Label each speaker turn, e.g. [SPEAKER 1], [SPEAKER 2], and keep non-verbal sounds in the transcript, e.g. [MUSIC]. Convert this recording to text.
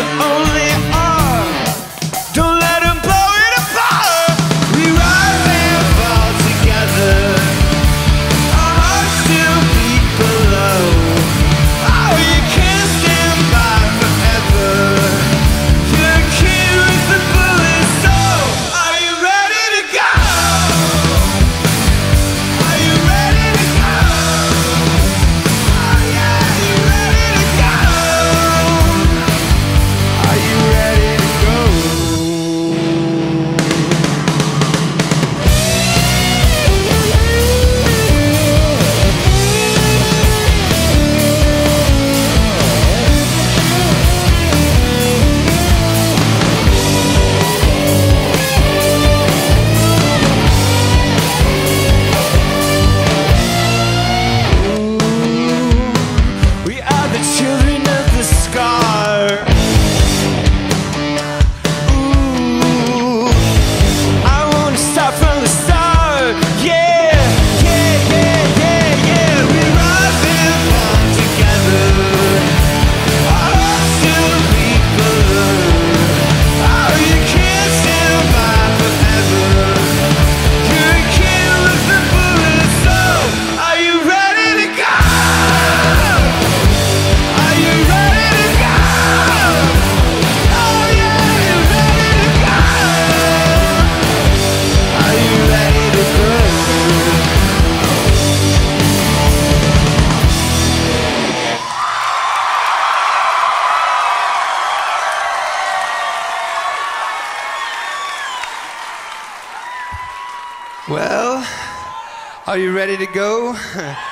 [SPEAKER 1] the only Well, are you ready to go? [LAUGHS]